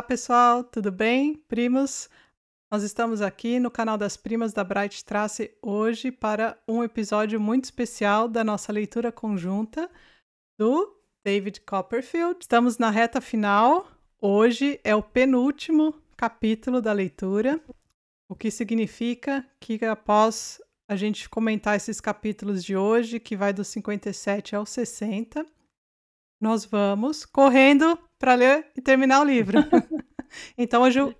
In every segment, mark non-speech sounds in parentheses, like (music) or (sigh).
Olá, pessoal, tudo bem? Primos, nós estamos aqui no canal das Primas da Bright Trace hoje para um episódio muito especial da nossa leitura conjunta do David Copperfield. Estamos na reta final. Hoje é o penúltimo capítulo da leitura, o que significa que após a gente comentar esses capítulos de hoje, que vai do 57 ao 60, nós vamos correndo para ler e terminar o livro. (laughs) então hoje eu,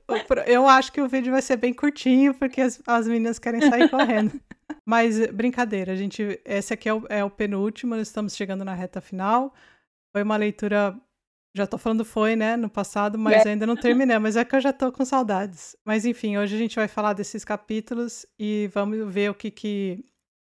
eu, acho que o vídeo vai ser bem curtinho, porque as, as meninas querem sair correndo. (laughs) Mas brincadeira, gente. Esse aqui é o, é o penúltimo, nós estamos chegando na reta final. Foi uma leitura. Já tô falando foi, né, no passado, mas é. ainda não terminei, mas é que eu já tô com saudades. Mas enfim, hoje a gente vai falar desses capítulos e vamos ver o que que.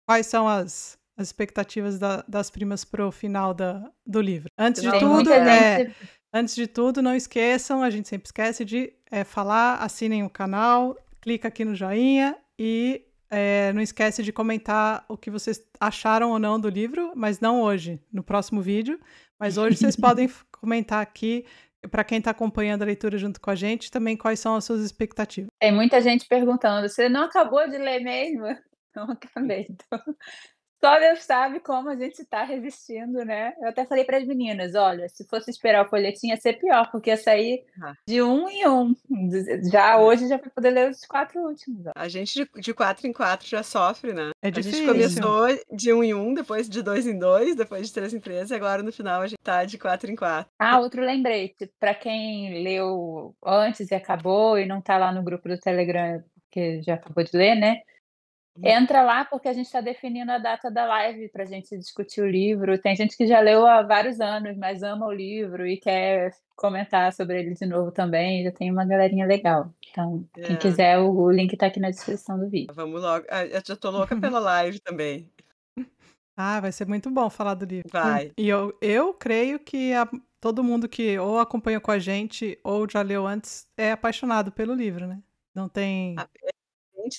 Quais são as, as expectativas da, das primas pro final da, do livro. Antes de tudo, é, Antes de tudo, não esqueçam, a gente sempre esquece de é, falar, assinem o canal, clica aqui no joinha e é, não esquece de comentar o que vocês acharam ou não do livro, mas não hoje, no próximo vídeo. Mas hoje vocês (laughs) podem comentar aqui, para quem está acompanhando a leitura junto com a gente, também quais são as suas expectativas. Tem muita gente perguntando: você não acabou de ler mesmo? (laughs) Não acabei. Então, só Deus sabe como a gente está resistindo, né? Eu até falei para as meninas: olha, se fosse esperar o folhetim ia ser pior, porque ia sair ah. de um em um. Já é. hoje já vai poder ler os quatro últimos. Ó. A gente de, de quatro em quatro já sofre, né? É difícil. A gente começou de um em um, depois de dois em dois, depois de três em três, e agora no final a gente tá de quatro em quatro. Ah, outro lembrete: para quem leu antes e acabou e não tá lá no grupo do Telegram, que já acabou de ler, né? Uhum. Entra lá porque a gente está definindo a data da live para a gente discutir o livro. Tem gente que já leu há vários anos, mas ama o livro e quer comentar sobre ele de novo também. Já tem uma galerinha legal. Então, é. quem quiser, o, o link está aqui na descrição do vídeo. Vamos logo. Ah, eu já estou louca (laughs) pela live também. Ah, vai ser muito bom falar do livro. Vai. E eu, eu creio que a, todo mundo que ou acompanha com a gente ou já leu antes é apaixonado pelo livro, né? Não tem.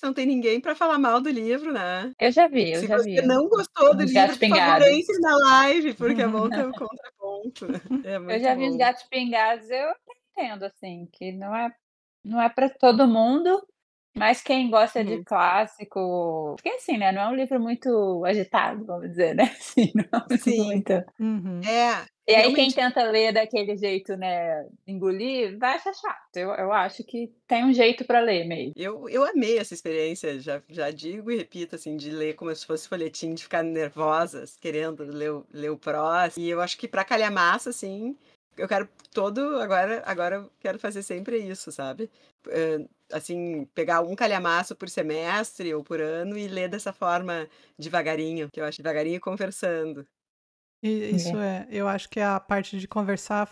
Não tem ninguém para falar mal do livro, né? Eu já vi, eu Se já vi. Se você não gostou do livro, por favor, entre na live, porque é bom ter (laughs) um contraponto. É eu já bom. vi os gatos pingados, eu entendo, assim, que não é, não é para todo mundo, mas quem gosta uhum. de clássico. Porque assim, né? Não é um livro muito agitado, vamos dizer, né? (laughs) Assim, não é Sim. Muito... Uhum. É. E aí, quem tenta ler daquele jeito, né, engolir, vai achar chato. Eu, eu acho que tem um jeito para ler mesmo. Eu, eu amei essa experiência, já, já digo e repito, assim, de ler como se fosse folhetim, de ficar nervosas, querendo ler, o, ler o próximo. E eu acho que para calhamaça, assim, eu quero todo. Agora, agora eu quero fazer sempre isso, sabe? Assim, pegar um calhamaço por semestre ou por ano e ler dessa forma devagarinho, que eu acho devagarinho conversando. E isso é. eu acho que a parte de conversar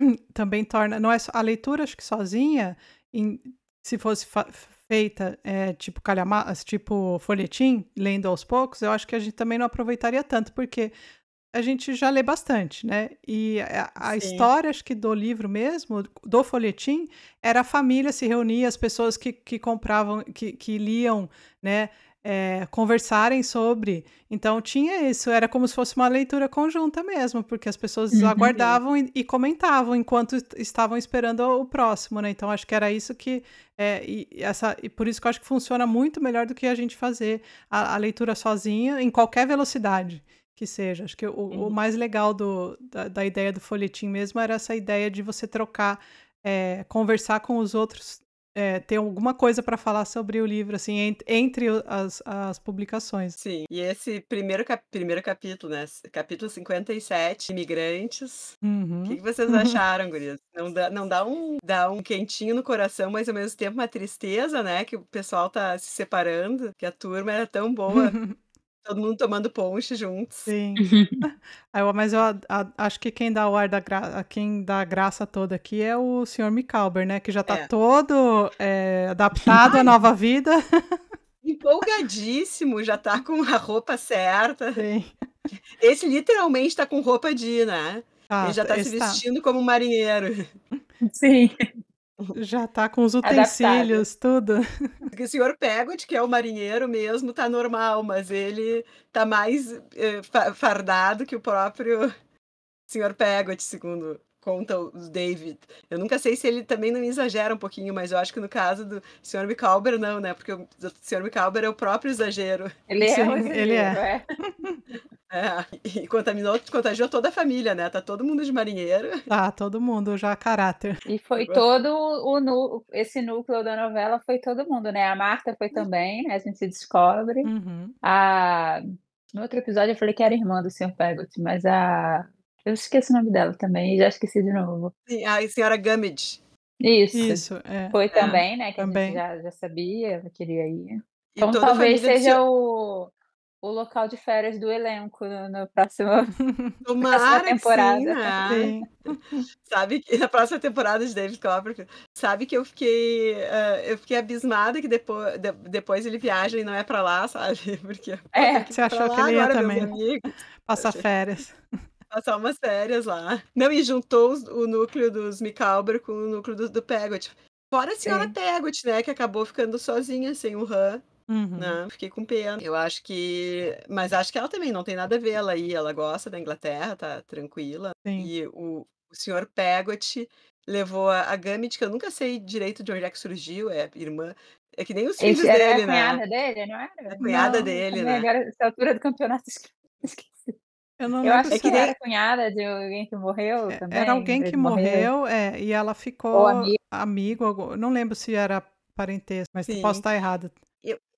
(clears throat) também torna, não é só, a leitura, acho que sozinha, em, se fosse feita é, tipo calhamaço, tipo folhetim, lendo aos poucos, eu acho que a gente também não aproveitaria tanto, porque a gente já lê bastante, né? E a, a história, acho que do livro mesmo, do folhetim, era a família se reunia, as pessoas que, que compravam, que, que liam, né? É, conversarem sobre. Então tinha isso, era como se fosse uma leitura conjunta mesmo, porque as pessoas uhum. aguardavam e, e, comentavam enquanto estavam esperando o próximo, né? Então acho que era isso que é, e essa e por isso que eu acho que funciona muito melhor do que a gente fazer a, a leitura sozinha em qualquer velocidade que seja. Acho que o, uhum. o mais legal do, da, da, ideia do folhetim mesmo era essa ideia de você trocar, é, conversar com os outros, é, ter alguma coisa para falar sobre o livro, assim, entre, entre as, as publicações. Sim, e esse primeiro, cap, primeiro capítulo, né? Capítulo 57, Imigrantes. Uhum. O que, que vocês (laughs) acharam, gurias? Não dá, não dá um, dá um quentinho no coração, mas ao mesmo tempo uma tristeza, né? Que o pessoal tá se separando, que a turma era tão boa. Todo mundo tomando ponche juntos. Sim. (laughs) (laughs) mas eu a, a, acho que quem dá o ar da gra... quem dá a graça toda aqui é o senhor Micalber, né? Que já tá é. todo é, adaptado Ai. à nova vida. (laughs) Empolgadíssimo, já tá com a roupa certa. Sim. Esse literalmente tá com roupa de, né? Ah, Ele já tá se tá. vestindo tá. como marinheiro. Sim. Já tá com os utensílios, tudo. Porque o senhor Pegot, que é o marinheiro mesmo, tá normal, mas ele tá mais eh, fardado que o próprio senhor Pegot, segundo conta o David. Eu nunca sei se ele também não exagera um pouquinho, mas eu acho que no caso do Sr. Micalber, não, né? Porque o Sr. Micalber é o próprio exagero. Ele Sim, é exagero, ele é. é. (laughs) É, e contaminou, contagiou toda a família, né? Tá todo mundo de marinheiro. Tá, todo mundo já caráter. E foi todo o nu- esse núcleo da novela, foi todo mundo, né? A Marta foi também, né? A gente descobre. Uhum. A... No outro episódio eu falei que era irmã do Sr. Peggot, mas a. Eu esqueci o nome dela também, e já esqueci de novo. Sim, a senhora Gummidge. Isso. Isso, é. Foi também, né? Que também. a gente já, já sabia, ela queria ir. E Então talvez seja o, o local de férias do elenco no, no próximo. (laughs) Tomara que temporada. sim, né? Sim. Sabe que na próxima temporada de David Copperfield, sabe que eu fiquei, ah, eu fiquei abismada que depois, de- depois ele viaja e não é pra lá, sabe? (laughs) Porque É. Você achou que ele ia também, Passar férias. Passar umas férias lá. Não, e juntou os- o núcleo dos Micalber com o núcleo do, do Peggot. Fora a senhora Sim. Peggot, né, que acabou ficando sozinha, sem o Han, Uhum. né? Fiquei com pena. Eu acho que... Mas acho que ela também não tem nada a ver ela aí. Ela gosta da Inglaterra, tá tranquila. Sim. E o, o senhor Peggot levou a, a Gambit, que eu nunca sei direito de onde é que surgiu, é irmã. É que nem os filhos Esse era dele, a né? cunhada dele, não era? A cunhada Não, dele, né? Agora, nessa altura do campeonato, esqueci. Eu não Eu acho É que era cunhada de alguém que morreu também. era alguém que morreu. morreu, é, e ela Ou ficou amigo. amigo, não lembro se era parentesco, mas Sim. posso estar errado.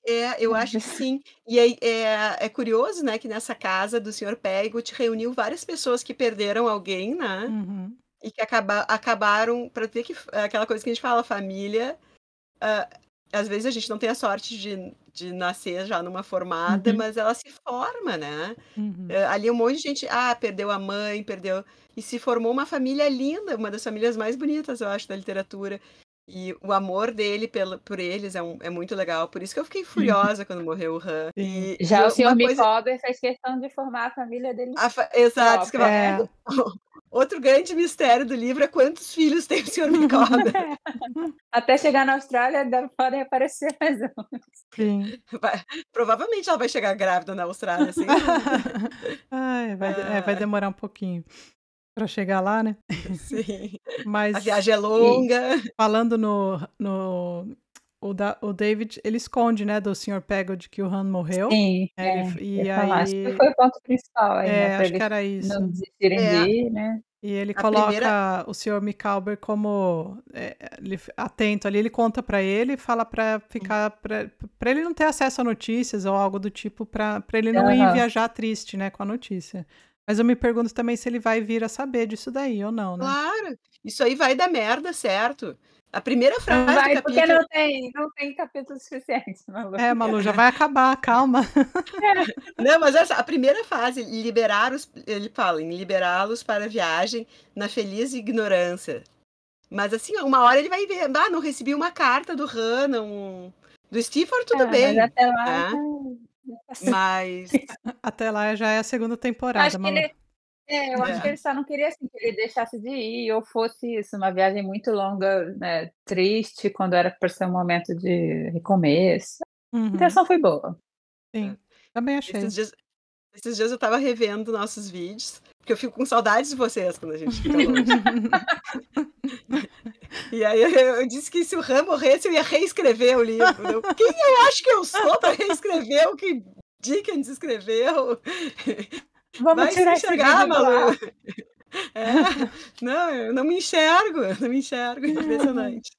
É, eu acho que sim. E aí, é, é curioso, né, que nessa casa do senhor Peggot reuniu várias pessoas que perderam alguém, né? Uhum. E que acaba, acabaram, para ver que é aquela coisa que a gente fala, família. ah, às vezes a gente não tem a sorte de, de nascer já numa formada, Uhum. mas ela se forma, né? Uhum. Eh, ali um monte de gente, ah, perdeu a mãe, perdeu. E se formou uma família linda, uma das famílias mais bonitas, eu acho, da literatura. E o amor dele pelo, por eles é, um- é muito legal. Por isso que eu fiquei (laughs) furiosa quando morreu o Han. E, e Já eu- o senhor uma coisa- Micawber fez questão de formar a família dele. a fa- Exato, eu- É, (laughs) outro grande mistério do livro é quantos filhos tem o senhor (laughs) Micawber. Até chegar na Austrália, ainda podem aparecer mais um. sim. Vai- Provavelmente ela vai chegar grávida na Austrália, assim. Ai, vai, é, vai Ah. demorar um pouquinho para chegar lá, né? Sim. Mas A viagem é longa. falando no, no o, da, o David, ele esconde, né, do Sr. Pegod que o Han morreu. Sim, É, é, ele- e ia falar. Acho aí- que foi o ponto principal aí, É, né? Acho que era isso. não desistirem É. de ir, né? E ele A coloca primeira- o Sr. Micawber como é, ele- atento ali, ele conta pra ele e fala pra ficar pra pra ele não ter acesso a notícias ou algo do tipo pra pra ele não ir Aham. viajar triste, né, com a notícia. Mas eu me pergunto também se ele vai vir a saber disso daí ou não, né? Claro. Isso aí vai dar merda, certo? A primeira Não frase vai, do porque capítulo. não tem, não tem capítulo suficiente, (laughs) Malu. É, (laughs) Malu, já vai acabar, calma. (laughs) Não, mas só, a primeira fase, liberar os, ele fala em liberá-los para a viagem na feliz ignorância. Mas assim, uma hora ele vai ver, ah, não recebi uma carta do Han, não... do Stifford, tudo É, bem. Mas até lá. tá- Mas (laughs) Até lá já é a segunda temporada, Acho que Malu. ele, é, eu É. acho que ele só não queria assim, que ele deixasse de ir, ou fosse isso, uma viagem muito longa, né, triste, quando era para ser um momento de recomeço. A Uhum, intenção foi boa. sim. Também achei. esses dias, esses dias eu tava revendo nossos vídeos, porque eu fico com saudades de vocês quando a gente fica longe. (laughs) E aí eu, disse que se o Han morresse, eu ia reescrever o livro. Eu, Quem eu acho que eu sou para reescrever o que Dickens escreveu? Vamos Vai se tirar esse enxergar. Malu. É, não, eu não me enxergo, eu não me enxergo, impressionante.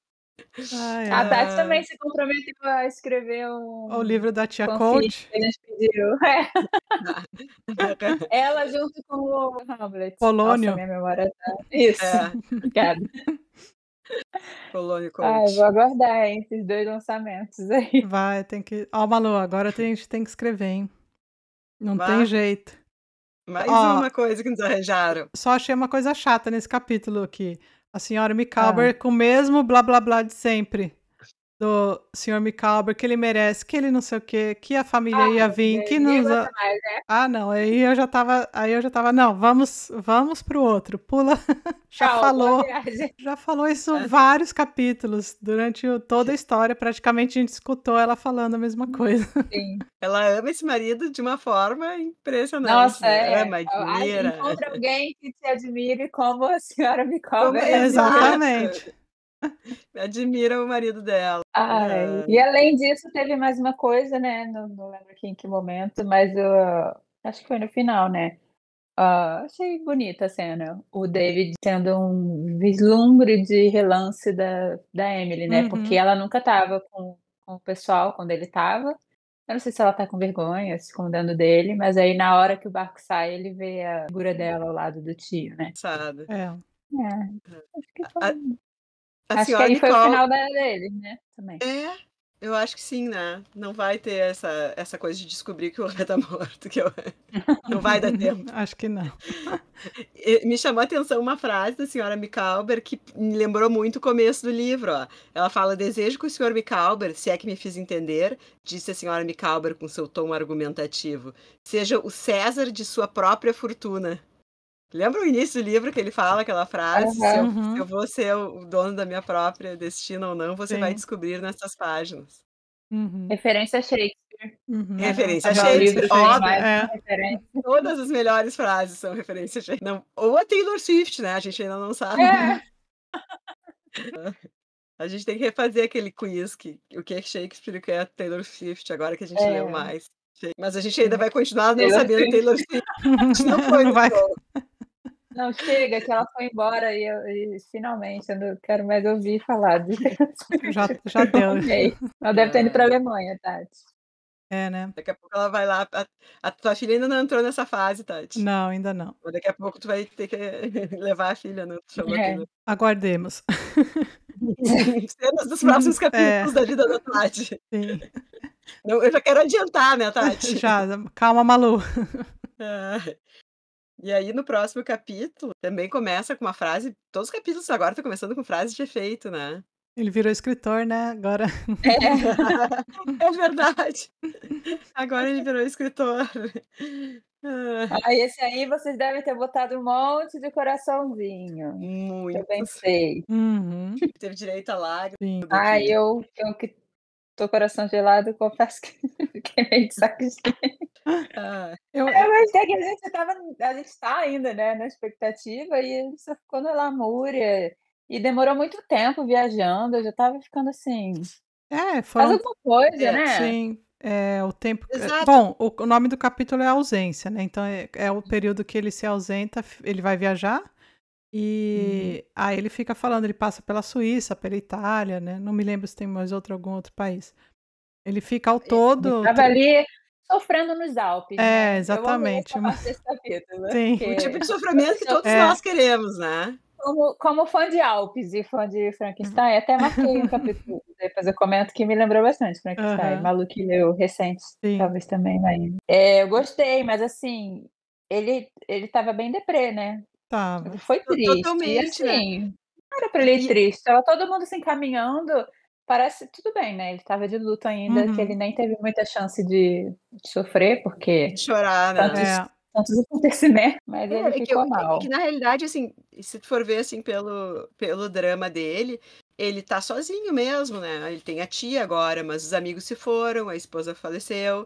Ai, A. Tati também se comprometeu a escrever um O livro da tia fanfic Coach, que a gente pediu. (laughs) É, (laughs) ela junto com o Hamlet. Polônio. Nossa, minha memória tá... Isso, É, obrigada. Coach. vou aguardar hein, esses dois lançamentos aí. (laughs) vai, tem que. Ó, Malu, agora a gente tem que escrever, hein? Não Vá. tem jeito. Mais Ó. uma coisa que nos arranjaram. Só achei uma coisa chata nesse capítulo aqui. A senhora Micawber com o mesmo blá blá blá de sempre. Do Sr. Micawber, que ele merece, que ele não sei o quê, que a família Ah, ia vir, que não. mais, né? Ah, não, aí eu já tava, aí eu já tava, não, vamos, vamos pro outro. Pula. (laughs) Já Tchau, falou, já falou isso É. vários capítulos. Durante o- toda a história, praticamente a gente escutou ela falando a mesma coisa. (laughs) Sim. Ela ama esse marido de uma forma impressionante. Nossa, né? é. Ama, admira. Encontra alguém que te admire como a senhora é, exato. Exatamente. (laughs) Admira o marido dela. Ai, Ah. E além disso, teve mais uma coisa, né? Não, não lembro aqui em que momento, mas eu acho que foi no final, né? Ah, achei bonita a cena. O David tendo um vislumbre de relance da, da Emily, né? Uhum. Porque ela nunca estava com, com o pessoal quando ele estava. Eu não sei se ela tá com vergonha, se escondendo dele, mas aí na hora que o barco sai, ele vê a figura dela ao lado do tio, né? Sabe? É. É, acho que foi, A acho que aí foi o Nicole- final da, dele, né? Também. É, eu acho que sim, né? Não vai ter essa, essa coisa de descobrir que o Rei tá (laughs) morto, que eu... não vai dar (laughs) tempo. Acho que não. (laughs) Me chamou a atenção uma frase da senhora Micawber que me lembrou muito o começo do livro. Ó. Ela fala: Desejo que o senhor Micawber, se é que me fiz entender, disse a senhora Micawber com seu tom argumentativo, seja o César de sua própria fortuna. Lembra o início do livro que ele fala aquela frase? Se eu, Uhum. se eu vou ser o dono da minha própria destino ou não, você vai Sim. descobrir nessas páginas. Uhum, Referência a Shakespeare. uhum. Referência a Acho que o Shakespeare, livro tem óbvio. mais É. referência. Todas as melhores frases são referência a Shakespeare. Não, ou a Taylor Swift, né? A gente ainda não sabe. É, (laughs) A gente tem que refazer aquele quiz que o que é Shakespeare e o que é Taylor Swift, agora que a gente É. leu mais. Mas a gente ainda vai continuar não Taylor sabendo Swift. Taylor Swift. A gente não foi no (laughs) Vai-. Não chega, que ela foi embora e, eu, e finalmente eu não quero mais ouvir falar de (laughs) Já, (laughs) já deu. Amei. Ela deve ter ido para a Alemanha, Tati. É, né? Daqui a pouco ela vai lá. A, a tua filha ainda não entrou nessa fase, Tati. Não, ainda não. Mas Daqui a pouco tu vai ter que (laughs) levar a filha no show É. aqui no... Aguardemos. Cenas dos próximos capítulos da vida da Tati. Sim. Não, eu já quero adiantar, né, Tati? Já, calma, Malu. Ah, E aí, no próximo capítulo, também começa com uma frase. Todos os capítulos agora estão começando com frases de efeito, né? Ele virou escritor, né? Agora. É. é verdade. Agora ele virou escritor. Ah, Aí esse aí vocês devem ter botado um monte de coraçãozinho. Eu muito. pensei. Uhum, Teve direito a lágrimas. aqui. eu, eu que tô coração gelado, confesso que (laughs) fiquei meio de saco. (laughs) Ah, Eu, Eu gostei que a gente tava, a gente tá ainda, né, na expectativa, e ele só ficou na lamúria. E demorou muito tempo viajando, eu já tava ficando assim, é, faz foram. alguma coisa, É, né? Sim, é, o tempo. é, Exato. Bom, o, o nome do capítulo é ausência, né? Então é, é o período que ele se ausenta, ele vai viajar. E aí ele fica falando, ele passa pela Suíça, pela Itália, né? Não me lembro se tem mais outro algum outro país. Ele fica ao todo. Tava ali sofrendo nos Alpes, É, né? exatamente, capítulo. Sim. porque O tipo de (laughs) sofrimento que todos É. nós queremos, né? como, como fã de Alpes e fã de Frankenstein, até marquei um capítulo, (laughs) depois eu comento que me lembrou bastante Frankenstein. Aham. Malu que leu recente, Sim. talvez também vai. É, eu gostei, mas assim, ele, ele tava bem deprê, né? Tava. Foi triste. totalmente, e assim, não era pra ele ir E- triste. Tava todo mundo se encaminhando. Parece, tudo bem, né? Ele tava de luto ainda, Uhum. que ele nem teve muita chance de, sofrer, porque chorar, né? Tanto É, tantos (laughs) acontecimentos, mas É, ele é que, ficou eu- mal. é que na realidade, assim, se tu for ver assim pelo, pelo drama dele, ele tá sozinho mesmo, né? Ele tem a tia agora, mas os amigos se foram, a esposa faleceu.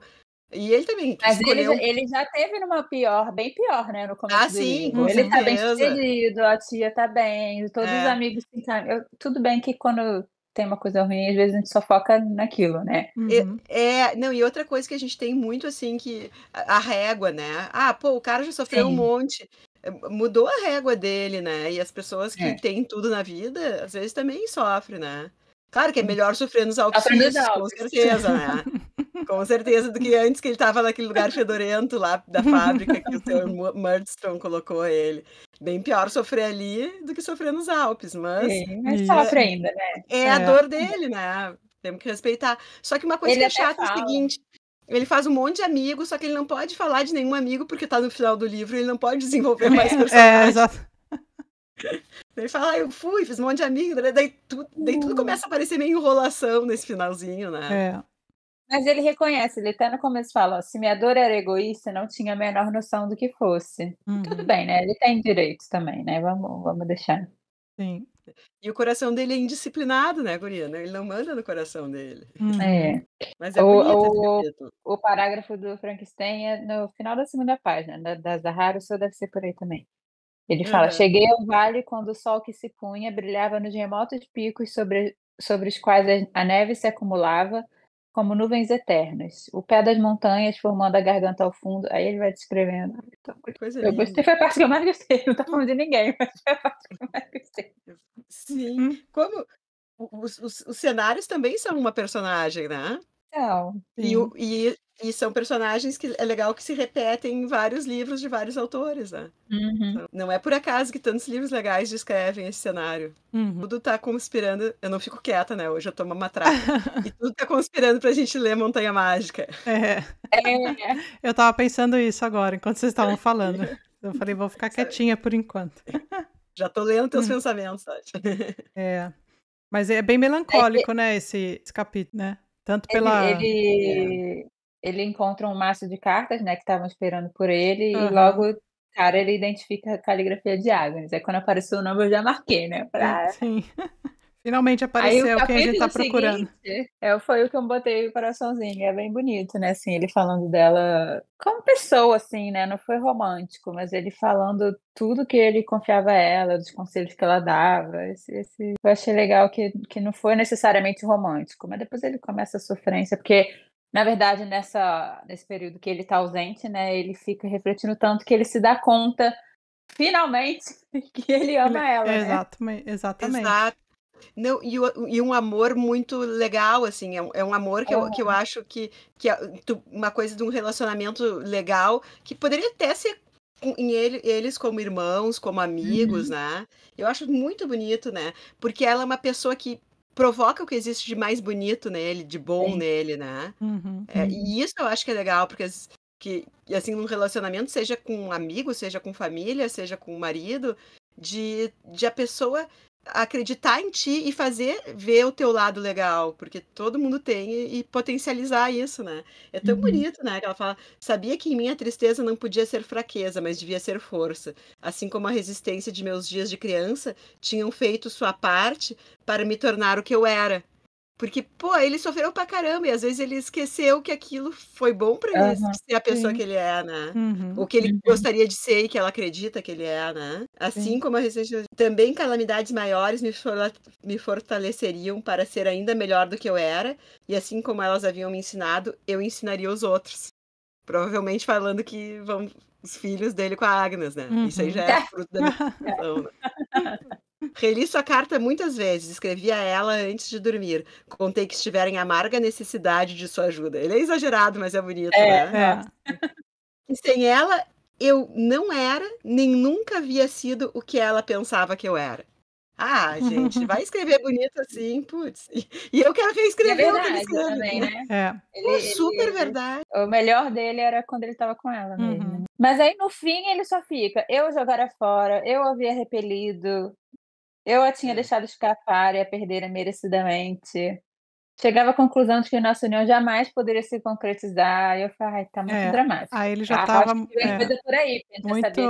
E ele também Mas ele, escolheu. já- ele já teve numa pior, bem pior, né? No começo Ah, do sim, livro. com Ele tá bem certeza. sucedido, a tia tá bem, todos É. os amigos se encaminham. Eu- Tudo bem que quando tem uma coisa ruim, às vezes a gente só foca naquilo, né? uhum, É, não, e outra coisa que a gente tem muito assim, que a, a régua, né? Ah, pô, o cara já sofreu um Sim. monte. É, Mudou a régua dele, né? E as pessoas que É. têm tudo na vida, às vezes também sofrem, né? Claro que é melhor sofrer nos Alpes suíços, com certeza, né? (laughs) Com certeza, do que antes que ele tava naquele lugar fedorento lá da fábrica que o seu (laughs) Mu- Murdstone colocou ele. Bem pior sofrer ali do que sofrer nos Alpes, mas Sim, mas sofre ainda, né? é a É. dor dele, né? Temos que respeitar. Só que uma coisa Ele que é chata é o fala. seguinte: ele faz um monte de amigos, só que ele não pode falar de nenhum amigo porque tá no final do livro, ele não pode desenvolver mais É, personagens. exato. (laughs) Ele fala, ah, eu fui, fiz um monte de amigos, daí, tudo, daí tudo começa a parecer meio enrolação nesse finalzinho, né? É. Mas ele reconhece, ele até no começo fala, ó, minha dor era egoísta, não tinha a menor noção do que fosse. Tudo Uhum. bem, né? Ele tem direitos também, né? Vamos, vamos deixar. Sim. E o coração dele é indisciplinado, né, guria? Né? Ele não manda no coração dele. Uhum. É. Mas é O- o-. O parágrafo do Frankenstein é no final da segunda página, da, da Zahara, o seu deve ser por aí também. Ele fala. Cheguei ao vale quando o sol que se punha brilhava nos remotos picos sobre, sobre os quais a- neve se acumulava como nuvens eternas. O pé das montanhas formando a garganta ao fundo. Aí ele vai descrevendo. Muito- Coisa Eu gostei, foi a parte que eu mais gostei. Não tá falando de ninguém, mas foi a parte que eu (laughs) mais gostei. Sim. Como os, os- os cenários também são uma personagem, né? Então, E, Sim. e- e são personagens que é legal que se repetem em vários livros de vários autores, né? uhum. Então, não é por acaso que tantos livros legais descrevem esse cenário. Uhum. Tudo tá conspirando. Eu não fico quieta, né? Hoje eu tô uma matraca. e tudo tá conspirando pra gente ler Montanha Mágica. (laughs) É. É, (laughs) Eu tava pensando isso agora, enquanto vocês estavam falando. (laughs) Eu falei, vou ficar Sabe? quietinha por enquanto. Já tô lendo teus Hum. pensamentos, Tati. É. Mas é bem melancólico, né, esse, esse capítulo, né? Tanto pela. ele, ele, ele encontra um maço de cartas, né, que estavam esperando por ele, e Aham. logo, cara, ele identifica a caligrafia de Agnes. Aí quando apareceu o nome, eu já marquei, né? Ah, Sim. Finalmente apareceu quem a gente tá procurando. seguinte, é, foi o que eu botei o coraçãozinho. É bem bonito, né? Assim, ele falando dela como pessoa, assim, né? Não foi romântico, mas ele falando tudo que ele confiava a ela, dos conselhos que ela dava. Esse, esse- Eu achei legal que, que não foi necessariamente romântico, mas depois ele começa a sofrência, porque, na verdade, nessa, nesse período que ele tá ausente, né? Ele fica refletindo tanto que ele se dá conta, finalmente, (laughs) que ele ama Ele- ela, né? Exatamente. Exatamente. Exato. Não, e, o- e um amor muito legal, assim, é um, é um amor que eu, que eu acho que, que é uma coisa de um relacionamento legal, que poderia até ser em ele, eles como irmãos, como amigos, Uhum. né? Eu acho muito bonito, né? Porque ela é uma pessoa que provoca o que existe de mais bonito nele, de bom Sim. nele, né? Uhum. É, Uhum. e isso eu acho que é legal, porque que, assim, num relacionamento, seja com um amigo, seja com família, seja com o marido, de, de a pessoa acreditar em ti e fazer ver o teu lado legal, porque todo mundo tem e, e potencializar isso, né? É tão Uhum. bonito, né? Que ela fala, sabia que em mim a tristeza não podia ser fraqueza, mas devia ser força. Assim como a resistência de meus dias de criança tinham feito sua parte para me tornar o que eu era. Porque, pô, ele sofreu pra caramba e às vezes ele esqueceu que aquilo foi bom pra ele Aham. ser a pessoa Sim. que ele é, né? Uhum. O que ele Uhum. gostaria de ser e que ela acredita que ele é, né? Assim Sim. como a resistência. Também calamidades maiores me, forla- me fortaleceriam para ser ainda melhor do que eu era, e assim como elas haviam me ensinado, eu ensinaria os outros. Provavelmente falando que vão os filhos dele com a Agnes, né? Isso aí Uhum. já é fruto da minha (laughs) né? (laughs) Reli sua carta muitas vezes, escrevi a ela antes de dormir. Contei que estiver em amarga necessidade de sua ajuda. Ele é exagerado, mas é bonito, É, né? É. E sem ela, eu não era, nem nunca havia sido o que ela pensava que eu era. Ah, gente, vai (laughs) escrever bonito assim, putz. E, eu quero E é reescrever o que ele escreve. também, né? É. Pô, Ele, super ele, verdade. o melhor dele era quando ele tava com ela mesmo. Uhum. Mas aí no fim ele só fica, eu jogara fora, eu havia repelido, eu a tinha É. deixado escapar e a perdera merecidamente. Chegava à conclusão de que nossa união jamais poderia se concretizar. E eu falei, ai, tá muito É. dramático. Aí ele já Ah, tava acho que vem é, muito, sabia que.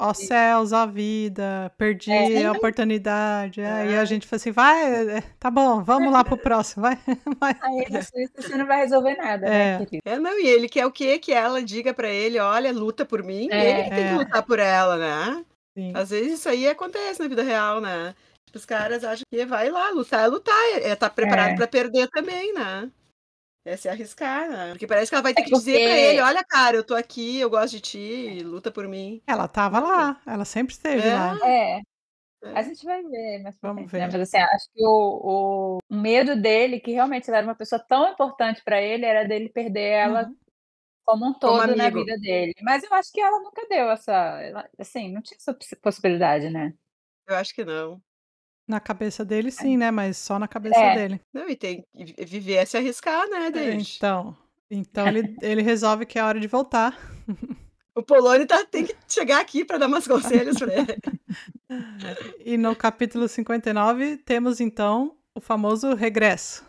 ó céus, ó vida, perdi É. a oportunidade. Aí É. a gente falou assim, vai, é, tá bom, vamos lá pro próximo, vai. (laughs) vai. Aí na Suíça você não vai resolver nada, É. né, querido? É, não, e ele quer o quê? Que ela diga pra ele, olha, luta por mim. É. Ele que tem que lutar por ela, né? Sim. Às vezes isso aí acontece na vida real, né? Tipo, os caras acham que vai lá, lutar é lutar, é estar preparado É. pra perder também, né? É se arriscar, né? Porque parece que ela vai ter É que dizer pra ele, olha, cara, eu tô aqui, eu gosto de ti, luta por mim. Ela tava lá, ela sempre esteve É. lá. É. É. A gente vai ver, mas Vamos né? ver. Mas assim, acho que o, o medo dele, que realmente ela era uma pessoa tão importante pra ele, era dele perder ela Uhum. Como um todo na amigo. vida dele. Mas eu acho que ela nunca deu essa, ela- assim, não tinha essa possi- possibilidade, né? Eu acho que não. Na cabeça dele, sim, né? Mas só na cabeça É. dele. Não, e tem viver é se arriscar, né, David? Então, então ele, ele resolve que é hora de voltar. O Polônio tá, tem que chegar aqui pra dar umas conselhos pra ele. (laughs) E no capítulo 59 temos então o famoso regresso.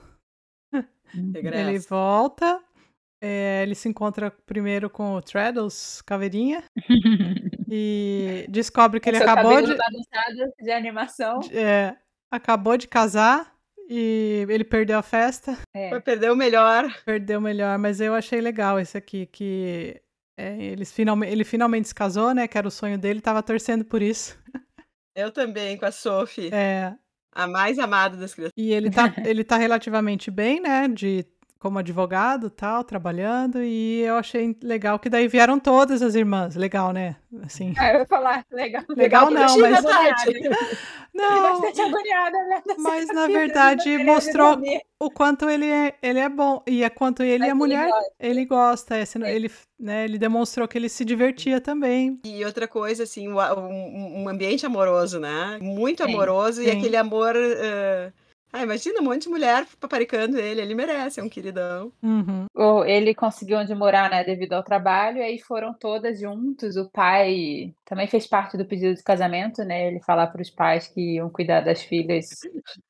Regresso. Ele volta, é, ele se encontra primeiro com o Traddles, caveirinha, (laughs) e descobre que ele Seu acabou de, bagunçado de animação. é, acabou de casar e ele perdeu a festa, É. Vai perder o melhor. perdeu o melhor, mas eu achei legal esse aqui, que é, eles finalmente, ele finalmente se casou, né, que era o sonho dele, tava torcendo por isso. (laughs) Eu também, com a Sophie. É, A mais amada das crianças. E ele tá, ele tá relativamente bem, né? De, como advogado tal, trabalhando. E eu achei legal que daí vieram todas as irmãs. Legal, né? Assim. Ah, eu ia falar, legal. (laughs) Legal não, Imagina, mas- (laughs) Não, né? mas na verdade não mostrou o quanto ele é, ele é bom. E é quanto ele Mas a ele mulher, gosta. ele gosta. é, ele, né, ele demonstrou que ele se divertia também. E outra coisa, assim, um, um ambiente amoroso, né? Muito Sim, amoroso e sim. aquele amor. eh, Ah, imagina um monte de mulher paparicando ele, ele merece, é um queridão. Uhum. O- Ele conseguiu onde morar, né, devido ao trabalho, e aí foram todas juntos. O pai também fez parte do pedido de casamento, né? Ele falar para os pais que iam cuidar das filhas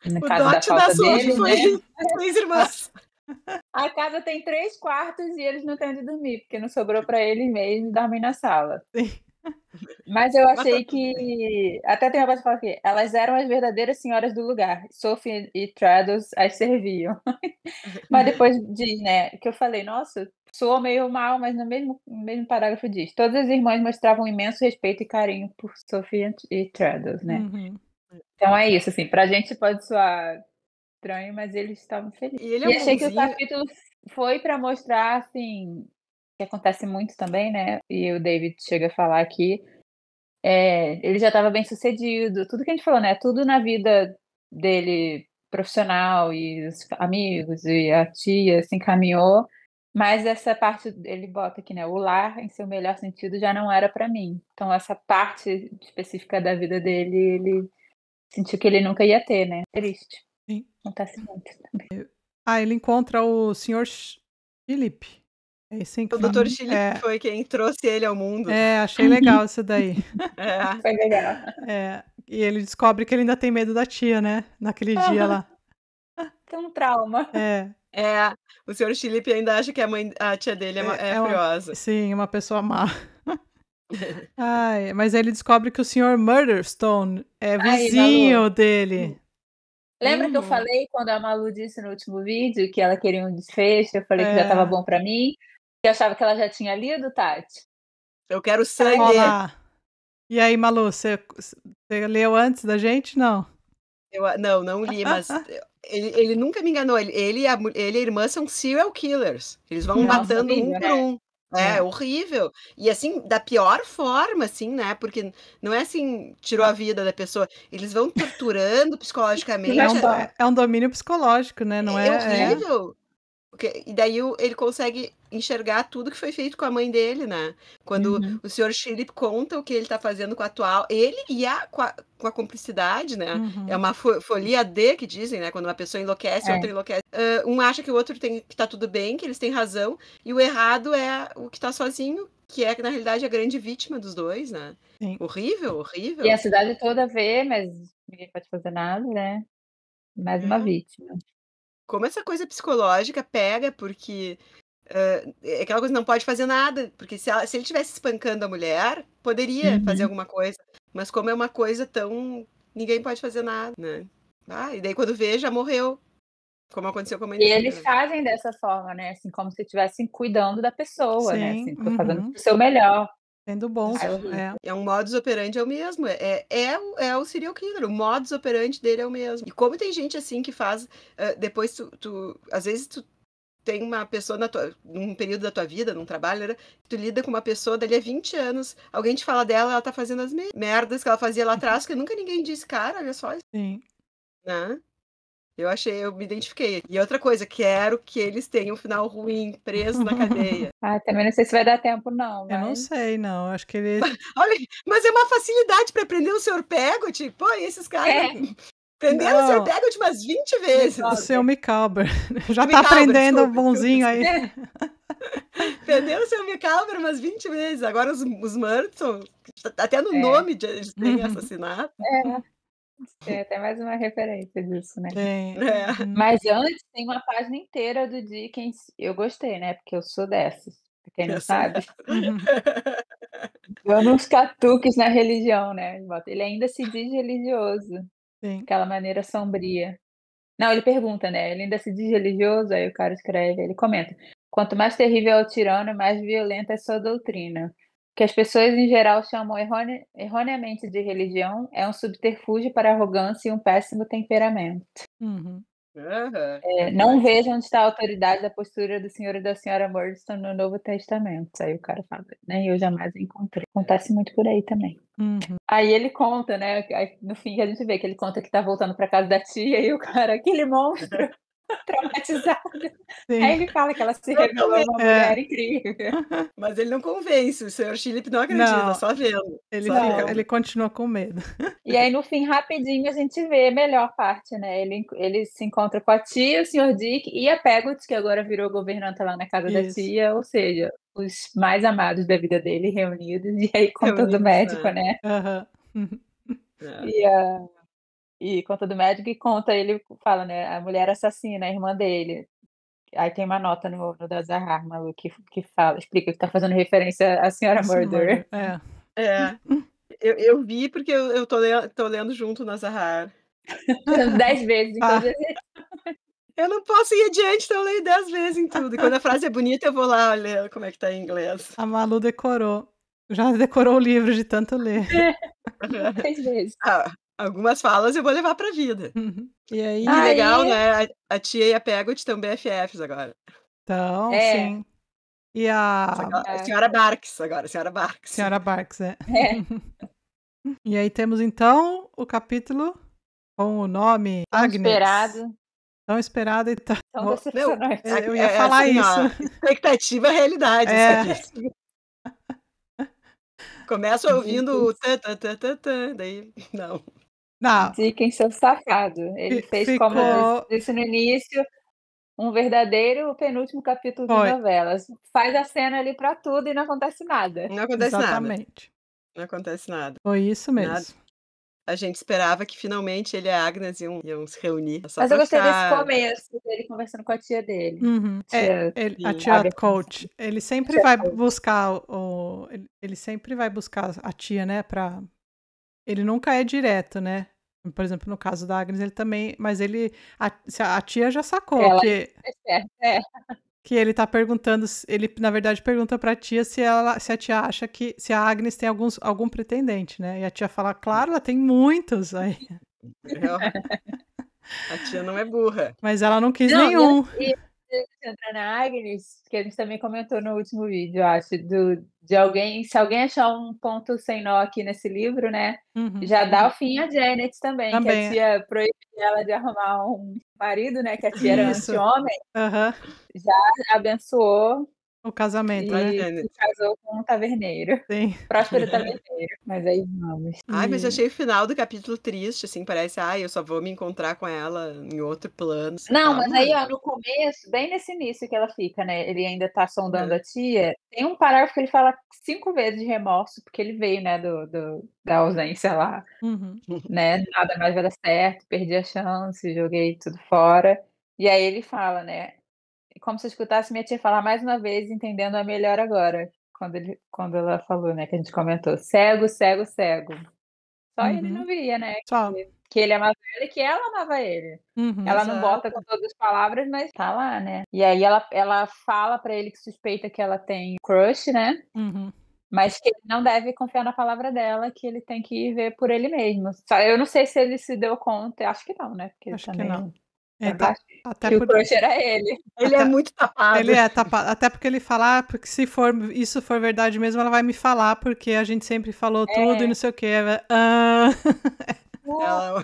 no O caso da da falta Sophie dele, foi né? (laughs) três irmãs. A casa tem três quartos e eles não têm onde dormir, porque não sobrou para eles mesmos dormir na sala. Sim. Mas eu achei que. Até tem uma coisa que fala aqui. Elas eram as verdadeiras senhoras do lugar. Sophie e Traddles as serviam. (laughs) Mas (laughs) depois diz, né? Que eu falei, nossa, soou meio mal, mas no mesmo, no mesmo parágrafo diz. Todas as irmãs mostravam imenso respeito e carinho por Sophie e Traddles, né? Uhum. Então é isso, assim. Pra gente pode soar estranho, mas eles estavam felizes. E ele é E achei que o bonzinho. capítulo foi para mostrar, assim, que acontece muito também, né? E o David chega a falar aqui. é, ele já estava bem sucedido, tudo que a gente falou, né? Tudo na vida dele profissional e os amigos e a tia se encaminhou, mas essa parte ele bota aqui, né? O lar, em seu melhor sentido, já não era para mim. Então, essa parte específica da vida dele, ele sentiu que ele nunca ia ter, né? Triste. Sim. Acontece muito também. Ah, ele encontra o Sr. Philip. É assim que O? Dr. Chile É, foi quem trouxe ele ao mundo. é, achei legal isso daí. (laughs) É. Foi legal. É, e ele descobre que ele ainda tem medo da tia, né? Naquele dia lá. Tem um trauma. É, É, o senhor Chilipe ainda acha que a, mãe, a tia dele é, É- é é uma- furiosa. sim, uma pessoa má. (laughs) Ai, mas ele descobre que o Sr. Murderstone é vizinho dele. Lembra que eu Uhum. falei quando a Malu disse no último vídeo que ela queria um desfecho? Eu falei que É. já estava bom pra mim. Que eu achava que ela já tinha lido, Tati? Eu quero sangue. Olá. E aí, Malu, você, você leu antes da gente? Não. Eu- não, não li, mas (laughs) ele, ele nunca me enganou. Ele, ele, e a, ele e a irmã são serial killers. Eles vão Nossa, matando um por né? um. É, É. horrível. E assim, da pior forma, assim, né? Porque não é assim, tirou a vida da pessoa. Eles vão torturando (laughs) psicologicamente. É um, é um domínio psicológico, né? Não é? é é- horrível. Porque- E daí ele consegue enxergar tudo que foi feito com a mãe dele, né? Quando Uhum. o senhor Philip conta o que ele tá fazendo com a atual, ele e a, com, a, com a cumplicidade, né? Uhum. É uma fo- folia D que dizem, né? Quando uma pessoa enlouquece, É. outra enlouquece. Ah, um acha que o outro tem, que tá tudo bem, que eles têm razão, e o errado é o que tá sozinho, que é, na realidade, a grande vítima dos dois, né? Sim. Horrível, horrível. E a cidade toda vê, mas ninguém pode fazer nada, né? Mais uma É. vítima. Como essa coisa psicológica pega, porque é aquela coisa, não pode fazer nada, porque se, ela- se ele estivesse espancando a mulher, poderia fazer Uhum. alguma coisa, mas como é uma coisa tão. ninguém pode fazer nada, né? Ah, e daí quando vê, já morreu. Como aconteceu com a mãe E dele. eles né? fazem dessa forma, né? Assim, como se estivessem cuidando da pessoa, né? Sim, Assim, tô fazendo uhum. o seu melhor. Sendo vi. É. É um modus operandi é o mesmo. É, é, o, é o serial killer. O modus operandi dele é o mesmo. E como tem gente assim que faz. ah, depois tu, tu- Às vezes tu tem uma pessoa na tua, num período da tua vida, num trabalho, né, tu lida com uma pessoa dali a 20 anos, alguém te fala dela, ela tá fazendo as me- merdas que ela fazia lá atrás, que nunca ninguém disse, cara, olha só, Sim. né? Eu achei, eu me identifiquei. E outra coisa, quero que eles tenham um final ruim, presos na cadeia. (laughs) Ah, também não sei se vai dar tempo, não. Eu não mas- sei, não. Acho que ele. (laughs) Olha, mas é uma facilidade para prender o senhor Pego, tipo, pô, e esses caras É. Prenderam o Não. Sr. Daggett umas 20 vezes. O seu Micalber. (laughs) Já O tá Micalber, aprendendo o desculpa, bonzinho aí. Prenderam o Sr. Micalber umas 20 vezes. Agora os, os Murton, até no É. nome de, eles têm Uhum. assassinato. Tem até mais uma referência disso, né? Tem. É. Uhum. Mas antes tem uma página inteira do Dickens. Eu gostei, né? Porque eu sou dessas. Pra quem não (laughs) Eu sabe. Uns catuques na religião, né? Ele ainda se diz religioso. Sim. Aquela maneira sombria. Não, ele pergunta, né? Ele ainda se diz religioso? Aí o cara escreve, ele comenta. Quanto mais terrível é o tirano, mais violenta é sua doutrina. O que as pessoas em geral chamam errone- erroneamente de religião é um subterfúgio para arrogância e um péssimo temperamento. Uhum. Aham. É, não vejo onde está a autoridade da postura do senhor e da senhora Murdstone no Novo Testamento. Aí o cara fala, né? Eu jamais encontrei. Acontece muito por aí também. Uhum. Aí ele conta, né? no fim a gente vê que ele conta que tá voltando para casa da tia e o cara, aquele monstro (laughs) (laughs) traumatizado. Aí Sim. ele fala que ela se revelou uma É. mulher incrível. (laughs) Mas ele não convence, o Sr. Philip não acredita, Não. só vendo. Ele, Só fica- ele continua com medo. E aí no fim, rapidinho, a gente vê a melhor parte, né? Ele, ele se encontra com a tia, o Sr. Dick e a Peggot, que agora virou governanta lá na casa da Isso. tia, ou seja, os mais amados da vida dele reunidos, (laughs) e aí conta do Reunidos, médico, né? né? Aham. Uhum. É. E, a, e conta do médico e conta, ele fala, né? A mulher assassina, a irmã dele. Aí tem uma nota no, no da Zahar, Malu, que, que fala, explica que tá fazendo referência à senhora Murder. É. É. Eu, eu vi porque eu, eu tô, le- tô lendo junto na Zahar. (laughs) Dez vezes, Ah. inclusive. (laughs) Eu não posso ir adiante, então eu leio dez vezes em tudo. E quando a frase é bonita, eu vou lá ler como é que tá em inglês. A Malu decorou. Já decorou o livro de tanto ler. (laughs) Dez vezes. Ah, algumas falas eu vou levar pra vida. Uhum. E aí, Que Aí- legal, né? A, a tia e a Peggot estão BFFs agora. então, É. sim. E a a senhora Barks agora, a senhora Barks. senhora Barks, é. É. (laughs) E aí temos então o capítulo com o nome Tão Agnes. esperado, Tão esperado e tão... tão Vou- decepcionante. Eu É- ia é falar assim, isso. ó, expectativa, realidade. É. Isso aqui. (laughs) Começa ouvindo o tã, tã, tã, tã, tã, daí não. Não, Dickens, seu safado. Ele fez, como eu ficou- disse no início, um verdadeiro penúltimo capítulo Foi. de novelas. Faz a cena ali pra tudo e não acontece nada. Não acontece nada. exatamente. Não acontece nada. Foi isso mesmo. Nada. A gente esperava que finalmente ele e a Agnes iam, iam se reunir. Só Mas eu gostei ficar- desse começo dele conversando com a tia dele. Uhum. É, Tia- ele- a tia Sabe? coach, ele sempre Tia vai coach. buscar o, o- ele, ele sempre vai buscar a tia, né, pra... Ele nunca é direto, né? Por exemplo, no caso da Agnes, ele também, mas ele a, a tia já sacou Ela- que É, é. que ele tá perguntando, ele na verdade pergunta pra tia se ela se a tia acha que se a Agnes tem alguns algum pretendente, né? E a tia fala: "Claro, ela tem muitos". Aí, (laughs) A tia não é burra. mas ela não quis Não, e nenhum. Entrar na Agnes, que a gente também comentou no último vídeo, acho, do, de alguém, se alguém achar um ponto sem nó aqui nesse livro, né, Uhum. já dá o fim a Janet também, Também. que a tia proibiu ela de arrumar um marido, né, que a tia era anti-homem, Aham. abençoou O casamento, né? e, e casou com um taverneiro, Sim. próspero taverneiro. Mas aí vamos. Ai, mas eu E- achei o final do capítulo triste, assim, parece, ai, eu só vou me encontrar com ela em outro plano. Não, mas aí, ó, no começo, bem nesse início que ela fica, né? Ele ainda tá sondando É. a tia. Tem um parágrafo que ele fala cinco vezes de remorso, porque ele veio, né, do, do- da ausência lá, Uhum. né? Nada mais vai dar certo, perdi a chance, joguei tudo fora. E aí ele fala, né? Como se eu escutasse minha tia falar mais uma vez, entendendo a melhor agora. Quando, ele, quando ela falou, né, que a gente comentou, cego, cego, cego. Só ele Uhum. não via, né? Só. Que ele amava ela e que ela amava ele. Uhum. Ela não bota com todas as palavras, mas tá lá, né? E aí ela, ela fala pra ele que suspeita que ela tem crush, né? Uhum. Mas que ele não deve confiar na palavra dela, que ele tem que ver por ele mesmo. Só, eu não sei se ele se deu conta, acho que não, né? Porque Acho que também não. É É, tá- até que por... o crush era ele. Ele é Até- muito tapado. Ele é tapado. Até porque ele fala, ah, porque se for isso for verdade mesmo, ela vai me falar, porque a gente sempre falou tudo e É. não sei o quê. Ah, (laughs) Ela-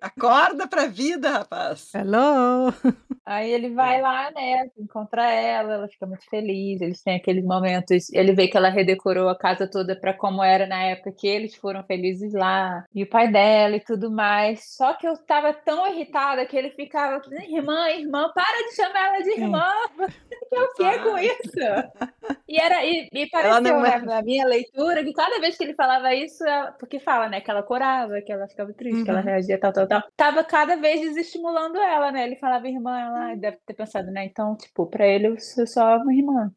Acorda pra vida, rapaz. Hello! (laughs) Aí ele vai lá, né, encontra ela, ela fica muito feliz, eles têm aqueles momentos, ele vê que ela redecorou a casa toda para como era na época que eles foram felizes lá, e o pai dela e tudo mais. Só que eu tava tão irritada que ele ficava, irmã, irmã, para de chamar ela de irmã. que é o que com isso? E era e, e pareceu não... né, na minha leitura que cada vez que ele falava isso, ela, porque fala, né, que ela corava, que ela ficava triste, uhum. que ela uhum. reagia tal, tal, tal. Tava cada vez desestimulando ela, né? Ele falava irmã, ela deve ter pensado, né? Então, tipo, pra ele eu sou só uma irmã.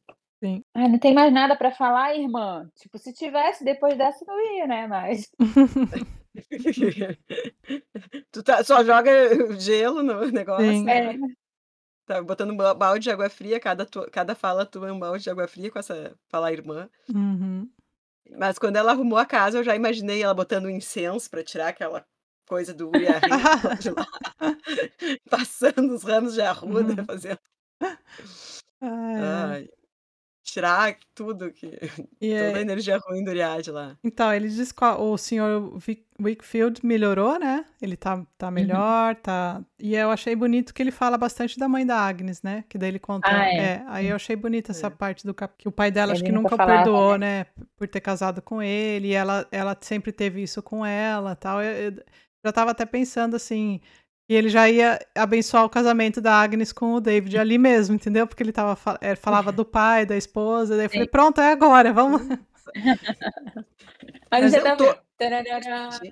Sim. Ah, não tem mais nada para falar, irmã. Tipo, se tivesse depois dessa não ia, né? Mas (laughs) tu tá, só joga gelo no negócio. Sim. Né? É. Tá botando um balde de água fria, cada, cada fala tua é um balde de água fria com essa falar irmã. Uhum. Mas quando ela arrumou a casa, eu já imaginei ela botando incenso para tirar aquela coisa do Uriah (laughs) (laughs) passando os ramos de arruda, uhum. fazendo. Ai, tirar tudo que. Toda é... a energia ruim do Uriah lá. Então, ele diz que o senhor Wickfield melhorou, né? Ele tá, tá uhum. melhor, uhum. tá. E eu achei bonito que ele fala bastante da mãe da Agnes, né? Que daí ele conta. Ah, é. é. aí eu achei bonita essa é. parte do cap... que o pai dela ele acho que nunca, falava, perdoou, né? né? Por ter casado com ele. E ela, ela sempre teve isso com ela tal. Eu, eu já tava até pensando assim. E ele já ia abençoar o casamento da Agnes com o David ali mesmo, entendeu? Porque ele tava, é, falava do pai, da esposa, daí eu falei, pronto, é agora, vamos. (laughs) Mas você tá tô...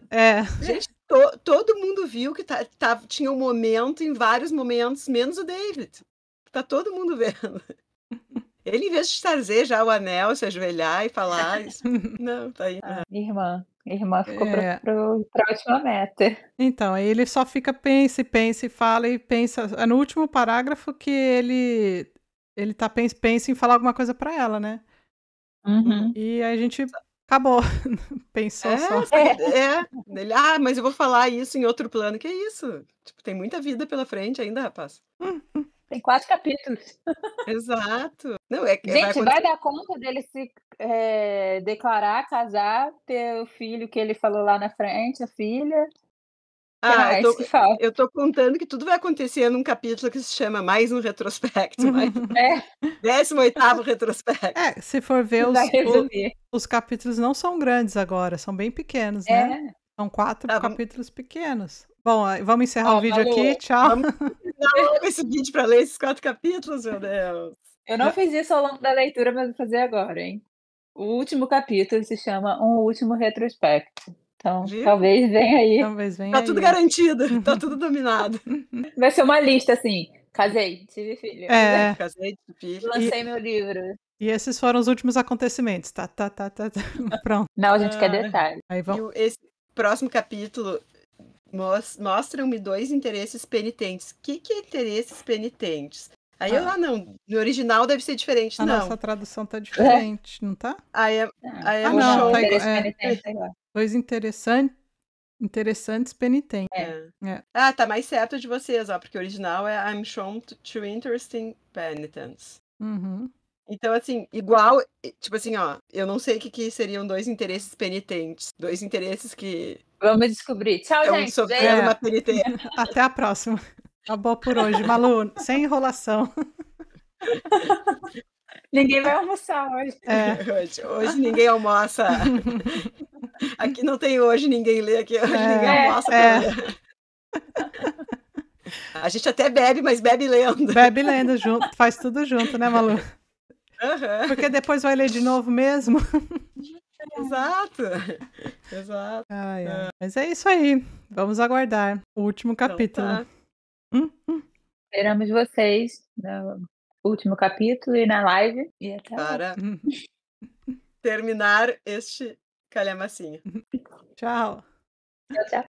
É. Gente, to, todo mundo viu que tá, tá, tinha um momento em vários momentos, menos o David. Tá todo mundo (laughs) vendo. Ele, em vez de trazer já o anel, se ajoelhar e falar, isso, (laughs) não, tá aí. Ah, irmã. Irmã ficou é. para a última meta. Então, aí ele só fica, pensa e pensa e fala e pensa. É no último parágrafo que ele ele tá pensa, pensa em falar alguma coisa para ela, né? Uhum. E aí a gente acabou. (laughs) Pensou é, só. É. (laughs) é. Ele, ah, mas eu vou falar isso em outro plano. Que isso? Tipo, tem muita vida pela frente ainda, rapaz. Tem quatro capítulos. Exato. Não, é, Gente, vai, vai dar conta dele se é, declarar, casar, ter o filho que ele falou lá na frente, a filha. Ah, eu tô, eu tô, contando que tudo vai acontecer num capítulo que se chama Mais um Retrospecto. Mais... (laughs) É. 18 retrospecto. É, se for ver, os, o, os, capítulos não são grandes agora, são bem pequenos, né? é. né? São quatro tá, capítulos vamos... pequenos. Bom, vamos encerrar o vídeo aqui. Tchau. Vamos encerrar (laughs) esse vídeo para ler esses quatro capítulos, meu Deus. Eu não fiz isso ao longo da leitura, mas vou fazer agora, hein? O último capítulo se chama Um Último Retrospecto. Então, Viu? talvez venha aí. Talvez venha tá aí. tudo garantido, tá tudo (laughs) dominado. Vai ser uma lista assim: casei, tive filho. É. Casei, tive filho. Lancei e... meu livro. E esses foram os últimos acontecimentos. Tá, tá, tá, tá. tá. (laughs) Pronto. Não, a gente ah. quer detalhe. Aí vamos. Esse próximo capítulo mostram-me dois interesses penitentes. O que, que é interesses penitentes? Aí ah. eu, ah, não, no original deve ser diferente, a não. nossa tradução tá diferente, é. não tá? Aí é, aí é ah, não, show. Tá, é, dois interessantes, interessantes penitentes. É. é. Ah, tá mais certo de vocês, ó, porque o original é I'm shown to interesting penitents. Uhum. Então, assim, igual, tipo assim, ó, eu não sei o que, que seriam dois interesses penitentes. Dois interesses que. Vamos descobrir. Tchau, é gente. Sofrendo é. uma penitência. (laughs) Até a próxima. Acabou por hoje, Malu, sem enrolação. Ninguém vai almoçar hoje. É. Hoje, hoje, ninguém almoça. (laughs) Aqui não tem hoje, ninguém lê aqui. Hoje é. ninguém almoça. É. A gente até bebe, mas bebe lendo. Bebe lendo junto, faz tudo junto, né, Malu? Uhum. Porque depois vai ler de novo mesmo. (laughs) Exato. Exato. Ai, ai. Mas é isso aí. Vamos aguardar o último então capítulo. Então tá. Hum, hum. Esperamos vocês no último capítulo e na live. E até Para terminar este calhamacinho. Tchau. Tchau, tchau.